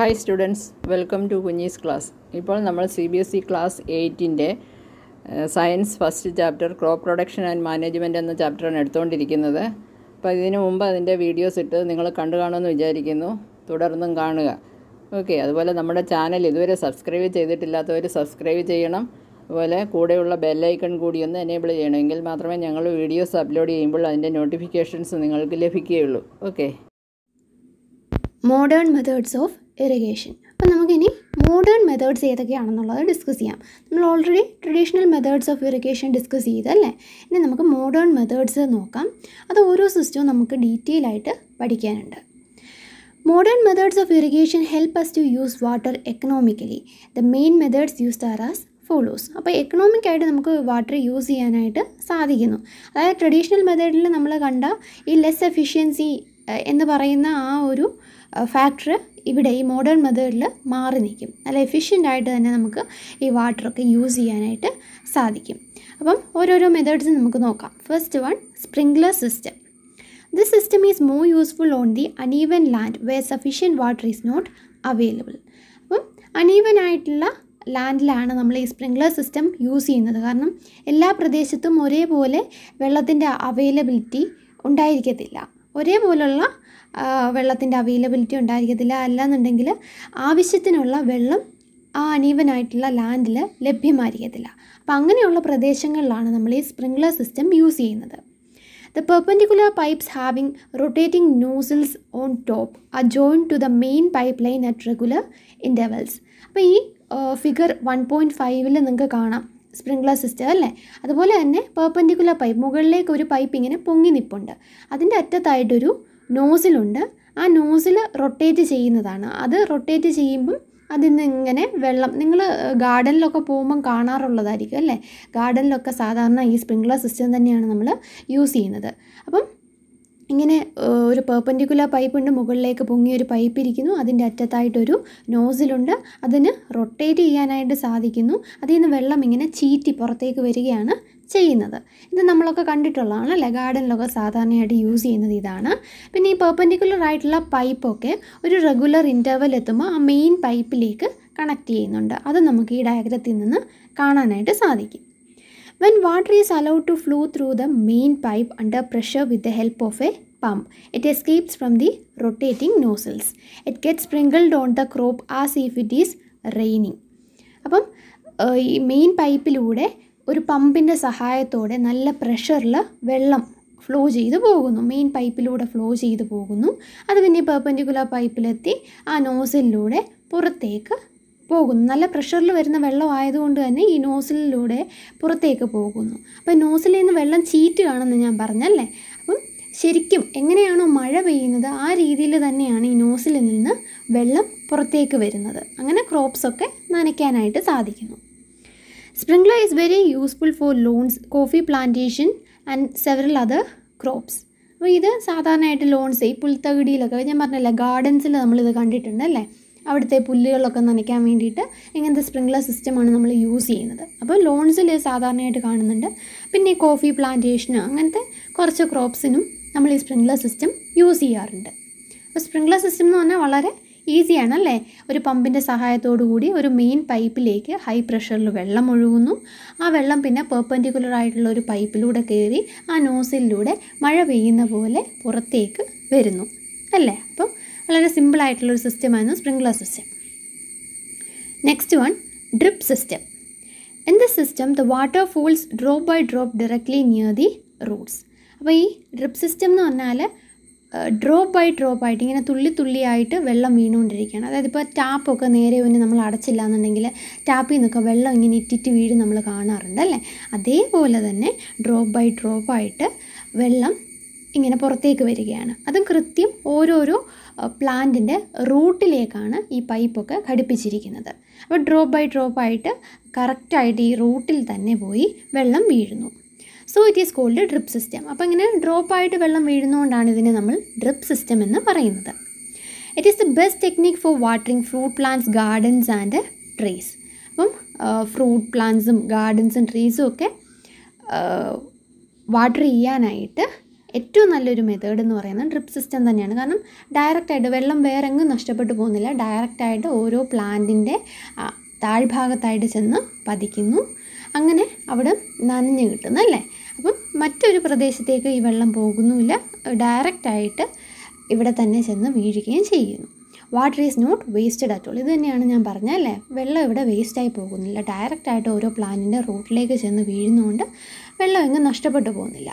Hi students welcome to കുഞ്ഞീസ് class ഇപ്പോൾ നമ്മൾ C B S E class എയ്റ്റിന്റെ science first chapter crop production and management എന്ന ചാപ്റ്ററാണ് എടുത്തുകൊണ്ടിരിക്കുന്നത്. അപ്പോൾ ഇതിനു മുമ്പ് അതിന്റെ വീഡിയോസ് ഇട്ട് നിങ്ങൾ കണ്ടു കാണുമെന്ന് വിചാരിക്കുന്നു. തുടർന്നും കാണുക. ഓക്കെ അതുപോലെ നമ്മുടെ ചാനൽ ഇതുവരെ സബ്സ്ക്രൈബ് ചെയ്തിട്ടില്ലാത്തവർ സബ്സ്ക്രൈബ് ചെയ്യണം. അതുപോലെ കൂടെയുള്ള ബെല്ലൈക്കൺ കൂടി ഒന്ന് എനേബിൾ ചെയ്യണമെങ്കിൽ മാത്രമേ ഞങ്ങൾ വീഡിയോസ് അപ്ലോഡ് ചെയ്യുമ്പോൾ അതിന്റെ നോട്ടിഫിക്കേഷൻസ് നിങ്ങൾക്ക് ലഭിക്കുകയുള്ളൂ. Okay modern methods of irrigation അപ്പം നമുക്കിനി മോഡേൺ മെത്തേഡ്സ് ഏതൊക്കെയാണെന്നുള്ളത് ഡിസ്കസ് ചെയ്യാം. നമ്മൾ already traditional methods of irrigation discuss ചെയ്തല്ലേ ഇനി നമുക്ക് മോഡേൺ മെത്തേഡ്സ് നോക്കാം. അത് ഓരോ സിസ്റ്റവും നമുക്ക് ഡീറ്റെയിൽ ആയിട്ട് പഠിക്കാനുണ്ട്. Modern methods of irrigation help us to use water economically the main methods used are as follows അപ്പോൾ എക്കണോമിക് ആയിട്ട് നമുക്ക് വാട്ടർ യൂസ് ചെയ്യാനായിട്ട് സാധിക്കുന്നു. അതായത് ട്രഡീഷണൽ മെത്തേഡിൽ നമ്മൾ കണ്ട ഈ ലെസ് എഫിഷ്യൻസി എന്ന് പറയുന്ന ആ ഒരു ഫാക്ടർ ഇവിടെ ഈ മോഡേൺ മെത്തേഡിൽ മാറി നിൽക്കും. നല്ല എഫിഷ്യന്റ് ആയിട്ട് തന്നെ നമുക്ക് ഈ വാട്ടറൊക്കെ യൂസ് ചെയ്യാനായിട്ട് സാധിക്കും. അപ്പം ഓരോരോ മെത്തേഡ്സ് നമുക്ക് നോക്കാം. First one sprinkler system this system is more useful on the uneven land where sufficient water is not available അപ്പം അനീവൻ ആയിട്ടുള്ള ലാൻഡിലാണ് നമ്മൾ ഈ സ്പ്രിംഗ്ലർ സിസ്റ്റം യൂസ് ചെയ്യുന്നത്. കാരണം എല്ലാ പ്രദേശത്തും ഒരേപോലെ വെള്ളത്തിന്റെ അവൈലബിലിറ്റി ഉണ്ടായിരിക്കത്തില്ല. ഒരേപോലുള്ള വെള്ളത്തിന്റെ അവൈലബിലിറ്റി ഉണ്ടായിരിക്കത്തില്ല. അല്ലാന്നുണ്ടെങ്കിൽ ആവശ്യത്തിനുള്ള വെള്ളം ആ അണീവനായിട്ടുള്ള ലാൻഡിൽ ലഭ്യമായിരിക്കത്തില്ല. അപ്പോൾ അങ്ങനെയുള്ള പ്രദേശങ്ങളിലാണ് നമ്മൾ ഈ സ്പ്രിംഗ്ലർ സിസ്റ്റം യൂസ് ചെയ്യുന്നത്. The perpendicular pipes having rotating on top top are to the main pipe line at regular intervals. അപ്പോൾ ഈ ഫിഗർ വൺ പോയിന്റ് ഫൈവിൽ നിങ്ങൾക്ക് കാണാം സ്പ്രിംഗ്ലർ സിസ്റ്റം അല്ലേ? അതുപോലെ തന്നെ പെർപെൻഡിക്കുലർ പൈപ്പ് മുകളിലേക്ക് ഒരു പൈപ്പ് ഇങ്ങനെ പൊങ്ങി നിപ്പുണ്ട്. അതിന്റെ അറ്റത്തായിട്ടൊരു നോസിലുണ്ട്. ആ നോസിൽ റൊട്ടേറ്റ് ചെയ്യുന്നതാണ്. അത് റൊട്ടേറ്റ് ചെയ്യുമ്പം അതിൽ നിന്ന് ഇങ്ങനെ വെള്ളം നിങ്ങൾ ഗാർഡനിലൊക്കെ പോകുമ്പം കാണാറുള്ളതായിരിക്കും അല്ലേ? ഗാർഡനിലൊക്കെ സാധാരണ ഈ സ്പ്രിംഗ്ലർ സിസ്റ്റം തന്നെയാണ് നമ്മൾ യൂസ് ചെയ്യുന്നത്. അപ്പം ഇങ്ങനെ ഒരു പേർപ്പൻഡിക്കുലർ പൈപ്പുണ്ട് മുകളിലേക്ക് പൊങ്ങിയൊരു പൈപ്പ് ഇരിക്കുന്നു അതിന്റെ അറ്റത്തായിട്ടൊരു നോസിലുണ്ട്. അതിന് റൊട്ടേറ്റ് ചെയ്യാനായിട്ട് സാധിക്കുന്നു. അതിൽ നിന്ന് വെള്ളം ഇങ്ങനെ ചീറ്റി പുറത്തേക്ക് വരികയാണ് ചെയ്യുന്നത്. ഇത് നമ്മളൊക്കെ കണ്ടിട്ടുള്ളതാണ്. അല്ലേ? ഗാർഡനിലൊക്കെ സാധാരണയായിട്ട് യൂസ് ചെയ്യുന്നത് ഇതാണ്. പിന്നെ ഈ പെർപ്പൻഡിക്കുലർ ആയിട്ടുള്ള പൈപ്പൊക്കെ ഒരു റെഗുലർ ഇന്റർവൽ എത്തുമ്പോൾ ആ മെയിൻ പൈപ്പിലേക്ക് കണക്ട് ചെയ്യുന്നുണ്ട്. അത് നമുക്ക് ഈ ഡയഗ്രത്തിൽ നിന്ന് കാണാനായിട്ട് സാധിക്കും. When water is allowed to flow through the main pipe under pressure with the help of a pump, it escapes from the rotating nozzles. It gets sprinkled on the crop as if it is raining. അപ്പം ഈ main പൈപ്പിലൂടെ ഒരു പമ്പിന്റെ സഹായത്തോടെ നല്ല പ്രഷറിൽ വെള്ളം flow ചെയ്ത് പോകുന്നു main പൈപ്പിലൂടെ flow ചെയ്ത് പോകുന്നു അത് പിന്നെ പെർപ്പൻഡിക്കുലർ പൈപ്പിലെത്തി ആ നോസിലൂടെ പുറത്തേക്ക് പോകുന്നു. നല്ല പ്രഷറിൽ വരുന്ന വെള്ളം ആയതുകൊണ്ട് തന്നെ ഈ നോസിലിലൂടെ പുറത്തേക്ക് പോകുന്നു. അപ്പോൾ നോസിലിൽ നിന്ന് വെള്ളം ചീറ്റുകയാണെന്ന് ഞാൻ പറഞ്ഞല്ലേ? അപ്പം ശരിക്കും എങ്ങനെയാണോ മഴ പെയ്യുന്നത് ആ രീതിയിൽ തന്നെയാണ് ഈ നോസിലിൽ നിന്ന് വെള്ളം പുറത്തേക്ക് വരുന്നത്. അങ്ങനെ ക്രോപ്സൊക്കെ നനയ്ക്കാനായിട്ട് സാധിക്കുന്നു. Sprinkler is very useful for lawns coffee plantation and several other crops അപ്പോൾ ഇത് സാധാരണയായിട്ട് ലോൺസ് ഈ പുൽത്തകിടിയിലൊക്കെ ഞാൻ പറഞ്ഞല്ലേ ഗാർഡൻസിൽ നമ്മളിത് കണ്ടിട്ടുണ്ട് അല്ലേ? അവിടുത്തെ പുല്ലുകളൊക്കെ നനയ്ക്കാൻ വേണ്ടിയിട്ട് ഇങ്ങനത്തെ സ്പ്രിംഗ്ലർ സിസ്റ്റമാണ് നമ്മൾ യൂസ് ചെയ്യുന്നത്. അപ്പോൾ ലോൺസിൽ സാധാരണയായിട്ട് കാണുന്നുണ്ട്. പിന്നെ കോഫി പ്ലാന്റേഷന് അങ്ങനത്തെ കുറച്ച് ക്രോപ്സിനും നമ്മൾ ഈ സ്പ്രിംഗ്ലർ സിസ്റ്റം യൂസ് ചെയ്യാറുണ്ട്. അപ്പോൾ സ്പ്രിംഗ്ലർ സിസ്റ്റം എന്ന് പറഞ്ഞാൽ വളരെ ഈസിയാണ് അല്ലേ? ഒരു പമ്പിന്റെ സഹായത്തോടു കൂടി ഒരു മെയിൻ പൈപ്പിലേക്ക് ഹൈ പ്രഷറിൽ വെള്ളം ഒഴുകുന്നു. ആ വെള്ളം പിന്നെ പെർപ്പൻഡിക്കുലർ ആയിട്ടുള്ള ഒരു പൈപ്പിലൂടെ കയറി ആ നോസിലൂടെ മഴ പെയ്യുന്ന പോലെ പുറത്തേക്ക് വരുന്നു. അല്ലേ? അപ്പം വളരെ സിമ്പിൾ ആയിട്ടുള്ളൊരു സിസ്റ്റമായിരുന്നു sprinkler system next one drip system in the system the water falls drop by drop directly near the roots അപ്പോൾ ഈ ഡ്രിപ്പ് സിസ്റ്റം എന്ന് പറഞ്ഞാൽ ഡ്രോപ്പ് ബൈ ഡ്രോപ്പ് ആയിട്ട് ഇങ്ങനെ തുള്ളി തുള്ളിയായിട്ട് വെള്ളം വീണുകൊണ്ടിരിക്കുകയാണ്. അതായത് ഇപ്പോൾ ടാപ്പൊക്കെ നേരെ ഒന്ന് നമ്മൾ അടച്ചില്ല എന്നുണ്ടെങ്കിൽ ടാപ്പിൽ നിന്നൊക്കെ വെള്ളം ഇങ്ങനെ ഇറ്റിറ്റ് വീഴും നമ്മൾ കാണാറുണ്ട് അല്ലേ? അതേപോലെ തന്നെ ഡ്രോപ്പ് ബൈ ഡ്രോപ്പ് ആയിട്ട് വെള്ളം ഇങ്ങനെ പുറത്തേക്ക് വരികയാണ്. അതും കൃത്യം ഓരോരോ പ്ലാന്റിന്റെ റൂട്ടിലേക്കാണ് ഈ പൈപ്പൊക്കെ ഘടിപ്പിച്ചിരിക്കുന്നത്. അപ്പോൾ ഡ്രോപ്പ് ബൈ ഡ്രോപ്പ് ആയിട്ട് കറക്റ്റായിട്ട് ഈ റൂട്ടിൽ തന്നെ പോയി വെള്ളം വീഴുന്നു. So it is called drip system അപ്പോൾ ഇങ്ങനെ ഡ്രോപ്പ് ആയിട്ട് വെള്ളം വീഴുന്നതുകൊണ്ടാണ് ഇതിനെ നമ്മൾ ഡ്രിപ്പ് സിസ്റ്റം എന്ന് പറയുന്നത്. It is the best technique for watering fruit plants gardens and trees അപ്പം ഫ്രൂട്ട് പ്ലാന്റ്സും ഗാർഡൻസും ട്രീസും ഒക്കെ വാട്ടർ ചെയ്യാനായിട്ട് ഏറ്റവും നല്ലൊരു മെത്തേഡ് എന്ന് പറയുന്നത് ഡ്രിപ്പ് സിസ്റ്റം തന്നെയാണ്. കാരണം ഡയറക്റ്റായിട്ട് വെള്ളം വേറെ എങ്ങും നഷ്ടപ്പെട്ടു പോകുന്നില്ല. ഡയറക്റ്റായിട്ട് ഓരോ പ്ലാന്റിന്റെ താഴ്ഭാഗത്തായിട്ട് ചെന്ന് പതിക്കുന്നു. അങ്ങനെ അവിടെ നനഞ്ഞ് കിട്ടുന്നു അല്ലേ? അപ്പം മറ്റൊരു പ്രദേശത്തേക്ക് ഈ വെള്ളം പോകുന്നുമില്ല. ഡയറക്റ്റായിട്ട് ഇവിടെ തന്നെ ചെന്ന് വീഴുകയും ചെയ്യുന്നു. Water is not wasted at all ഇത് തന്നെയാണ് ഞാൻ പറഞ്ഞത് അല്ലേ? വെള്ളം ഇവിടെ വേസ്റ്റായി പോകുന്നില്ല. ഡയറക്റ്റായിട്ട് ഓരോ പ്ലാന്റിന്റെ റൂട്ടിലേക്ക് ചെന്ന് വീഴുന്നതുകൊണ്ട് വെള്ളം എങ്ങും നഷ്ടപ്പെട്ടു പോകുന്നില്ല.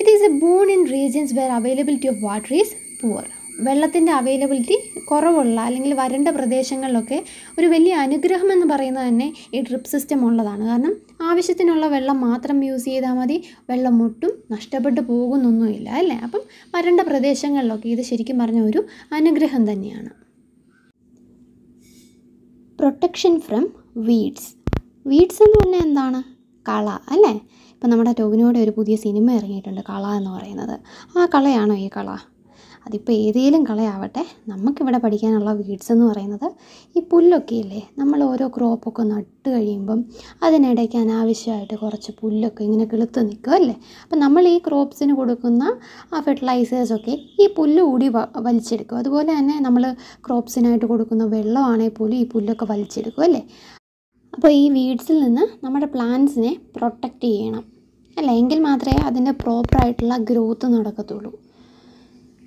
It is a boon in regions where availability of water is poor വെള്ളത്തിന്റെ അവൈലബിലിറ്റി കുറവുള്ള അല്ലെങ്കിൽ വരണ്ട പ്രദേശങ്ങളിലൊക്കെ ഒരു വലിയ അനുഗ്രഹം എന്ന് പറയുന്നത് തന്നെ ഈ ഡ്രിപ്പ് സിസ്റ്റം ഉള്ളതാണ്. കാരണം ആവശ്യത്തിനുള്ള വെള്ളം മാത്രം യൂസ് ചെയ്താൽ മതി. വെള്ളം ഒട്ടും നഷ്ടപ്പെട്ടു പോകുന്നൊന്നുമില്ല അല്ലേ? അപ്പം വരണ്ട പ്രദേശങ്ങളിലൊക്കെ ഇത് ശരിക്കും പറഞ്ഞ ഒരു അനുഗ്രഹം തന്നെയാണ്. പ്രൊട്ടക്ഷൻ ഫ്രം വീഡ്സ് വീഡ്സ് എന്ന് പറഞ്ഞാൽ എന്താണ്? കള അല്ലേ? ഇപ്പം നമ്മുടെ ടോവിനോടെ ഒരു പുതിയ സിനിമ ഇറങ്ങിയിട്ടുണ്ട് കള എന്ന് പറയുന്നത്. ആ കളയാണോ ഈ കള? അതിപ്പോൾ ഏതെങ്കിലും കളയാവട്ടെ. നമുക്കിവിടെ പഠിക്കാനുള്ള വീഡ്സ് എന്ന് പറയുന്നത് ഈ പുല്ലൊക്കെ ഇല്ലേ? നമ്മൾ ഓരോ ക്രോപ്പൊക്കെ നട്ട് കഴിയുമ്പം അതിനിടയ്ക്ക് അനാവശ്യമായിട്ട് കുറച്ച് പുല്ലൊക്കെ ഇങ്ങനെ കിളുത്ത് നിൽക്കും അല്ലേ? അപ്പം നമ്മൾ ഈ ക്രോപ്സിന് കൊടുക്കുന്ന ആ ഫെർട്ടിലൈസേഴ്സൊക്കെ ഈ പുല്ല് കൂടി വലിച്ചെടുക്കും. അതുപോലെ തന്നെ നമ്മൾ ക്രോപ്സിനായിട്ട് കൊടുക്കുന്ന വെള്ളമാണെങ്കിൽ പോലും ഈ പുല്ലൊക്കെ വലിച്ചെടുക്കും അല്ലേ? അപ്പോൾ ഈ വീഡ്സിൽ നിന്ന് നമ്മുടെ പ്ലാന്റ്സിനെ പ്രൊട്ടക്റ്റ് ചെയ്യണം. അല്ല എങ്കിൽ മാത്രമേ അതിന്റെ പ്രോപ്പറായിട്ടുള്ള ഗ്രോത്ത് നടക്കത്തുള്ളൂ.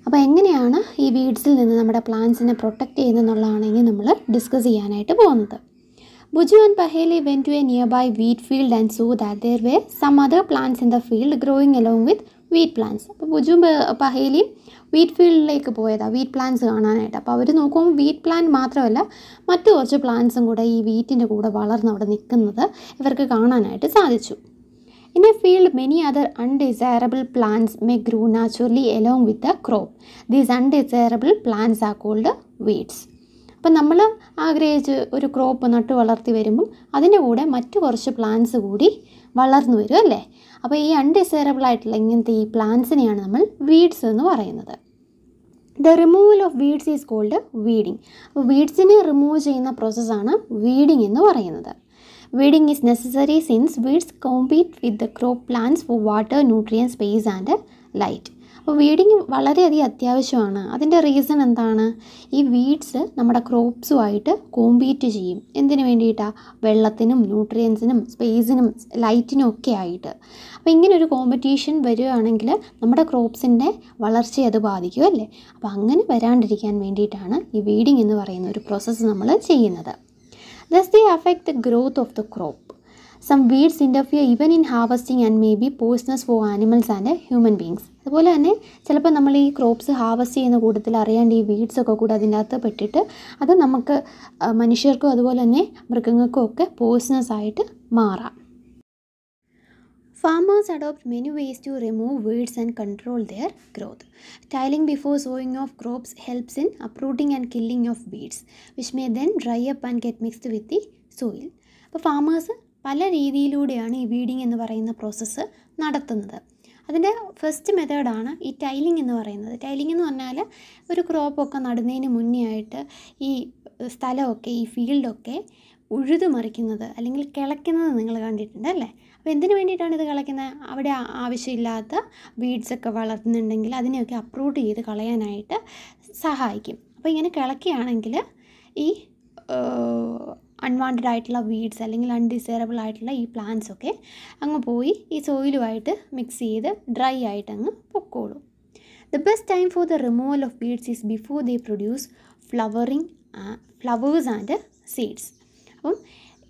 അപ്പോൾ എങ്ങനെയാണ് ഈ വീഡ്സിൽ നിന്ന് നമ്മുടെ പ്ലാന്റ്സിനെ പ്രൊട്ടക്റ്റ് ചെയ്യുന്നതെന്നുള്ളതാണ് ഇനി നമ്മൾ ഡിസ്കസ് ചെയ്യാനായിട്ട് പോകുന്നത്. Boojho and Paheli went to a nearby wheat field and saw that there were some other plants in the field growing along with wheat plants അപ്പോൾ ബുജും പഹേലിയും വീറ്റ് ഫീൽഡിലേക്ക് പോയതാണ് വീറ്റ് പ്ലാന്റ്സ് കാണാനായിട്ട്. അപ്പോൾ അവർ നോക്കുമ്പോൾ വീറ്റ് പ്ലാന്റ് മാത്രമല്ല മറ്റു കുറച്ച് പ്ലാന്റ്സും കൂടെ ഈ വീറ്റിന്റെ കൂടെ വളർന്ന് അവിടെ നിൽക്കുന്നത് ഇവർക്ക് കാണാനായിട്ട് സാധിച്ചു. In a field many other undesirable plants may grow naturally along with the crop these undesirable plants are called weeds. അപ്പം നമ്മൾ ആഗ്രഹിച്ച് ഒരു ക്രോപ്പ് നട്ടു വളർത്തി വരുമ്പം അതിന്റെ കൂടെ മറ്റു കുറച്ച് പ്ലാന്റ്സ് കൂടി വളർന്നു വരും അല്ലേ? അപ്പോൾ ഈ അൺഡിസൈറബിൾ ആയിട്ടുള്ള ഇങ്ങനത്തെ ഈ പ്ലാന്റ്സിനെയാണ് നമ്മൾ വീഡ്സ് എന്ന് പറയുന്നത്. The removal of weeds is called weeding അപ്പോൾ വീഡ്സിനെ റിമൂവ് ചെയ്യുന്ന പ്രോസസ്സാണ് വീഡിങ് എന്ന് പറയുന്നത്. Weeding is necessary since weeds compete with the crop plants for water nutrient space and light അപ്പോൾ വീഡിങ് വളരെയധികം അത്യാവശ്യമാണ്. അതിന്റെ റീസൺ എന്താണ്? ഈ വീഡ്സ് നമ്മുടെ ക്രോപ്സുമായിട്ട് കോമ്പീറ്റ് ചെയ്യും. എന്തിനു വേണ്ടിയിട്ടാണ് വെള്ളത്തിനും ന്യൂട്രിയൻസിനും സ്പേസിനും ലൈറ്റിനും ഒക്കെ ആയിട്ട്. അപ്പോൾ ഇങ്ങനെ ഒരു കോമ്പറ്റീഷൻ വരികയാണെങ്കിൽ നമ്മുടെ ക്രോപ്സിന്റെ വളർച്ചയെ അത് ബാധിക്കും അല്ലേ? അപ്പോൾ അങ്ങനെ വരാണ്ടിരിക്കാൻ വേണ്ടിയിട്ടാണ് ഈ വീഡിങ് എന്ന് പറയുന്ന ഒരു പ്രോസസ്സ് നമ്മൾ ചെയ്യുന്നത്. Thus the affect the growth of the crop some weeds interfere even in harvesting and may be poisonous for animals and human beings. അതുപോലെ തന്നെ ചിലപ്പോൾ നമ്മൾ ഈ ക്രോപ്സ് ഹാർവസ്റ്റ് ചെയ്യുന്ന കൂട്ടത്തിൽ അറിയാണ്ട് ഈ വീഡ്സ് ഒക്കെ കൂടെ അതിന്റെ അകത്ത് പെട്ടിട്ട് അത് നമുക്ക് മനുഷ്യർക്കും അതുപോലെ തന്നെ മൃഗങ്ങൾക്കും ഒക്കെ പോയിസണസ് ആയിട്ട് മാറാം Farmers adopt many ways to remove weeds and control their growth. Tiling before sowing of crops helps in uprooting and killing of weeds, which may then dry up and get mixed with the soil. അപ്പോൾ farmers പല രീതിയിലൂടെയാണ് ഈ weeding എന്ന് പറയുന്ന process നടത്തുന്നത് അതിന്റെ first മെത്തേഡാണ് ഈ ടൈലിംഗ് എന്ന് പറയുന്നത്. ടൈലിംഗ് എന്ന് പറഞ്ഞാൽ ഒരു ക്രോപ്പൊക്കെ നടുന്നതിന് മുന്നേ ആയിട്ട് ഈ സ്ഥലമൊക്കെ ഈ ഫീൽഡൊക്കെ ഉഴുതു മറിക്കുന്നത് അല്ലെങ്കിൽ കിളയ്ക്കുന്നത് നിങ്ങൾ കണ്ടിട്ടുണ്ട് അല്ലേ? അപ്പോൾ എന്തിനു വേണ്ടിയിട്ടാണ് ഇത് കിളയ്ക്കുന്നത്? അവിടെ ആവശ്യമില്ലാത്ത വീഡ്സൊക്കെ വളർത്തുന്നുണ്ടെങ്കിൽ അതിനെയൊക്കെ അപ്രൂട്ട് ചെയ്ത് കളയാനായിട്ട് സഹായിക്കും. അപ്പോൾ ഇങ്ങനെ കിളയ്ക്കുകയാണെങ്കിൽ ഈ അൺവാണ്ടഡ് ആയിട്ടുള്ള വീഡ്സ് അല്ലെങ്കിൽ അൺഡിസൈറബിൾ ആയിട്ടുള്ള ഈ പ്ലാന്റ്സ് ഒക്കെ അങ്ങ് പോയി ഈ സോയിലുമായിട്ട് മിക്സ് ചെയ്ത് ഡ്രൈ ആയിട്ട് അങ്ങ് പൊക്കോളും. The best time for the removal of weeds is before they produce flowering flowers and seeds അപ്പം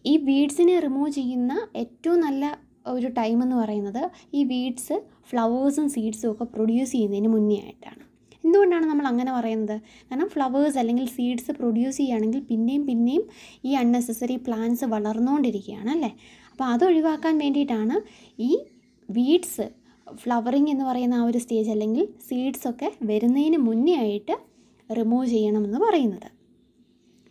ഈ വീഡ്സിനെ റിമൂവ് ചെയ്യുന്ന ഏറ്റവും നല്ല ഒരു ടൈം എന്ന് പറയുന്നത് ഈ വീഡ്സ് ഫ്ലവേഴ്സും സീഡ്സും ഒക്കെ പ്രൊഡ്യൂസ് ചെയ്യുന്നതിന് മുന്നേ ആയിട്ടാണ്. എന്തുകൊണ്ടാണ് നമ്മൾ അങ്ങനെ പറയുന്നത്? കാരണം ഫ്ലവേഴ്സ് അല്ലെങ്കിൽ സീഡ്സ് പ്രൊഡ്യൂസ് ചെയ്യുകയാണെങ്കിൽ പിന്നെയും പിന്നെയും ഈ അൺനെസസറി പ്ലാന്റ്സ് വളർന്നുകൊണ്ടിരിക്കുകയാണ് അല്ലേ? അപ്പോൾ അത് ഒഴിവാക്കാൻ വേണ്ടിയിട്ടാണ് ഈ വീഡ്സ് ഫ്ലവറിങ് എന്ന് പറയുന്ന ആ ഒരു സ്റ്റേജ് അല്ലെങ്കിൽ സീഡ്സ് ഒക്കെ വരുന്നതിന് മുന്നേ ആയിട്ട് റിമൂവ് ചെയ്യണമെന്ന് പറയുന്നത്.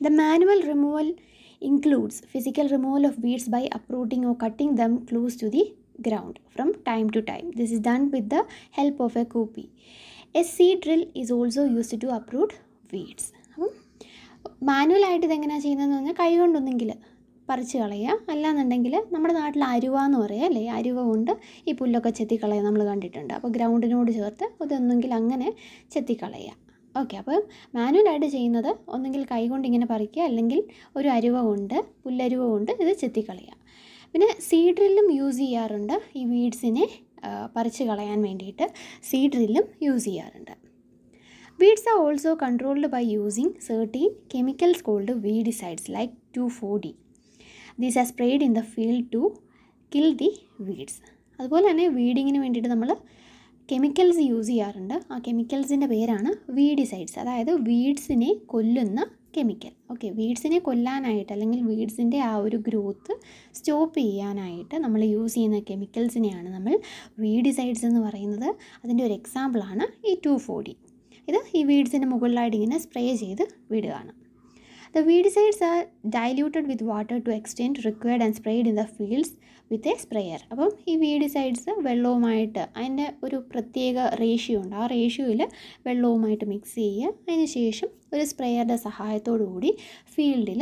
The manual removal includes physical removal of weeds by uprooting or cutting them close to the ground from time to time this is done with the help of a kopi. A seed drill is also use to uproot weeds അപ്പം മാനുവലായിട്ട് ഇതെങ്ങനെയാണ് ചെയ്യുന്നതെന്ന് പറഞ്ഞാൽ കൈ കൊണ്ടൊന്നെങ്കിൽ പറിച്ച് കളയുക. അല്ലാന്നുണ്ടെങ്കിൽ നമ്മുടെ നാട്ടിൽ അരുവ എന്ന് പറയുക അല്ലേ? അരുവ കൊണ്ട് ഈ പുല്ലൊക്കെ ചെത്തിക്കളയുക നമ്മൾ കണ്ടിട്ടുണ്ട്. അപ്പോൾ ഗ്രൗണ്ടിനോട് ചേർത്ത് അതൊന്നെങ്കിൽ അങ്ങനെ ചെത്തിക്കളയുക ഓക്കെ അപ്പോൾ മാനുവലായിട്ട് ചെയ്യുന്നത് ഒന്നെങ്കിൽ കൈകൊണ്ട് ഇങ്ങനെ പറിക്കുക. അല്ലെങ്കിൽ ഒരു അരുവ കൊണ്ട് പുല്ലരുവ കൊണ്ട് ഇത് ചെത്തിക്കളയുക പിന്നെ സീഡ്രില്ലും യൂസ് ചെയ്യാറുണ്ട് ഈ വീഡ്സിനെ പറിച്ച് കളയാൻ വേണ്ടിയിട്ട് സീഡ്രില്ലും യൂസ് ചെയ്യാറുണ്ട്. Weeds are also controlled by using certain chemicals called weedicides like two four D. These are sprayed in the field to kill the weeds. അതുപോലെ തന്നെ വീഡിങ്ങിന് വേണ്ടിയിട്ട് നമ്മൾ കെമിക്കൽസ് യൂസ് ചെയ്യാറുണ്ട്. ആ കെമിക്കൽസിന്റെ പേരാണ് വീഡിസൈഡ്സ് അതായത് വീഡ്സിനെ കൊല്ലുന്ന കെമിക്കൽ ഓക്കെ വീഡ്സിനെ കൊല്ലാനായിട്ട് അല്ലെങ്കിൽ വീഡ്സിന്റെ ആ ഒരു ഗ്രോത്ത് സ്റ്റോപ്പ് ചെയ്യാനായിട്ട് നമ്മൾ യൂസ് ചെയ്യുന്ന കെമിക്കൽസിനെയാണ് നമ്മൾ വീഡിസൈഡ്സ് എന്ന് പറയുന്നത്. അതിന്റെ ഒരു എക്സാമ്പിളാണ് ഈ ടു ഫോർട്ടി ഇത് ഈ വീഡ്സിന്റെ മുകളിലായിട്ട് ഇങ്ങനെ സ്പ്രേ ചെയ്ത് വിടുകയാണ്. The weedicides are diluted with water to extend required and sprayed in the fields with a sprayer അപ്പം ഈ വീഡിസൈഡ്സ് വെള്ളവുമായിട്ട് അതിന്റെ ഒരു പ്രത്യേക റേഷ്യോ ഉണ്ട്. ആ റേഷ്യോയിൽ വെള്ളവുമായിട്ട് മിക്സ് ചെയ്യുക. അതിന് ശേഷം ഒരു സ്പ്രെയറുടെ സഹായത്തോടു കൂടി ഫീൽഡിൽ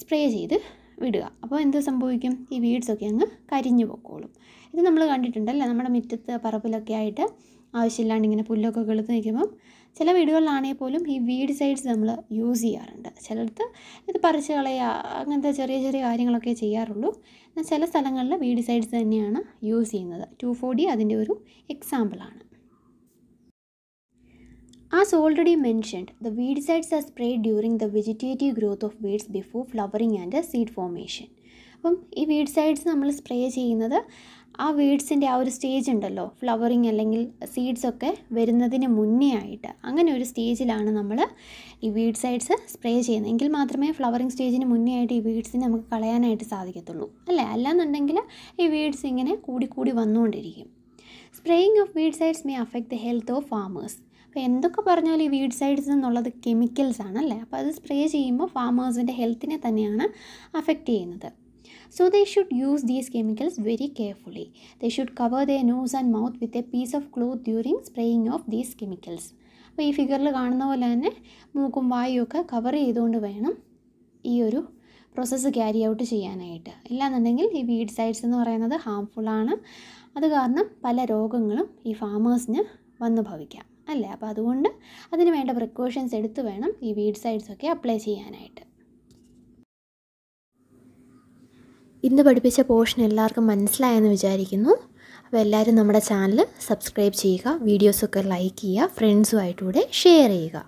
സ്പ്രേ ചെയ്ത് വിടുക. അപ്പോൾ എന്ത് സംഭവിക്കും? ഈ വീഡ്സൊക്കെ അങ്ങ് കരിഞ്ഞു പൊക്കോളും. ഇത് നമ്മൾ കണ്ടിട്ടുണ്ടല്ലേ? നമ്മുടെ മുറ്റത്ത് പറമ്പിലൊക്കെ ആയിട്ട് ആവശ്യമില്ലാണ്ട് ഇങ്ങനെ പുല്ലൊക്കെ കിളുത്ത് നിൽക്കുമ്പം ചില വീടുകളിലാണെങ്കിൽ പോലും ഈ വീഡ് സൈഡ്സ് നമ്മൾ യൂസ് ചെയ്യാറുണ്ട്. ചിലടത്ത് ഇത് പറിച്ച് കളയുക അങ്ങനത്തെ ചെറിയ ചെറിയ കാര്യങ്ങളൊക്കെ ചെയ്യാറുള്ളൂ. എന്നാൽ ചില സ്ഥലങ്ങളിൽ വീഡ് സൈഡ്സ് തന്നെയാണ് യൂസ് ചെയ്യുന്നത്. ടു ഫോർട്ടി അതിന്റെ ഒരു എക്സാമ്പിളാണ് as already mentioned the weedicides are spray during the vegetative growth of weeds before flowering and seed formation അപ്പം ഈ വീഡ്സൈഡ്സ് നമ്മൾ സ്പ്രേ ചെയ്യുന്നത് ആ വീഡ്സിന്റെ ആ ഒരു സ്റ്റേജ് ഉണ്ടല്ലോ ഫ്ലവറിങ് അല്ലെങ്കിൽ സീഡ്സ് ഒക്കെ വരുന്നതിന് മുന്നേ ആയിട്ട് അങ്ങനെ ഒരു സ്റ്റേജിലാണ് നമ്മൾ ഈ വീഡ്സൈഡ്സ് സ്പ്രേ ചെയ്യുന്നത്. എങ്കിൽ മാത്രമേ ഫ്ലവറിങ് സ്റ്റേജിന് മുന്നേ ആയിട്ട് ഈ വീഡ്സിനെ നമുക്ക് കളയാനായിട്ട് സാധിക്കത്തുള്ളൂ. അല്ലേ? അല്ലാന്നുണ്ടെങ്കിൽ ഈ വീഡ്സ് ഇങ്ങനെ കൂടിക്കൂടി കൂടി വന്നുകൊണ്ടിരിക്കും. Spraying of weedicides may affect the health of farmers അപ്പോൾ എന്തൊക്കെ പറഞ്ഞാലും ഈ വീഡ്സൈഡ്സ് എന്നുള്ളത് കെമിക്കൽസ് ആണല്ലേ അപ്പോൾ അത് സ്പ്രേ ചെയ്യുമ്പോൾ ഫാമേഴ്സിന്റെ ഹെൽത്തിനെ തന്നെയാണ് അഫക്റ്റ് ചെയ്യുന്നത്. So they should use these chemicals very carefully they should cover the nose and mouth with a piece of cloth during spraying of these chemicals അപ്പോൾ ഈ ഫിഗറിൽ കാണുന്ന പോലെ തന്നെ മൂക്കും വായും ഒക്കെ കവർ ചെയ്തുകൊണ്ട് വേണം ഈ ഒരു പ്രോസസ്സ് ക്യാരി ഔട്ട് ചെയ്യാനായിട്ട്. ഇല്ലാന്നുണ്ടെങ്കിൽ ഈ വീഡ് സൈഡ്സ് എന്ന് പറയുന്നത് ഹാംഫുള്ളാണ് അത് കാരണം പല രോഗങ്ങളും ഈ ഫാമേഴ്സിന് വന്നു ഭവിക്കാം. അല്ലേ? അപ്പോൾ അതുകൊണ്ട് അതിന് വേണ്ട പ്രിക്കോഷൻസ് എടുത്ത് വേണം ഈ വീഡ് സൈഡ്സ് ഒക്കെ അപ്ലൈ ചെയ്യാനായിട്ട്. ഇന്ന് പഠിപ്പിച്ച പോർഷൻ എല്ലാവർക്കും മനസ്സിലായെന്ന് വിചാരിക്കുന്നു. അപ്പോൾ എല്ലാവരും നമ്മുടെ ചാനൽ സബ്സ്ക്രൈബ് ചെയ്യുക വീഡിയോസൊക്കെ ലൈക്ക് ചെയ്യുക ഫ്രണ്ട്സുമായിട്ടൂടെ ഷെയർ ചെയ്യുക.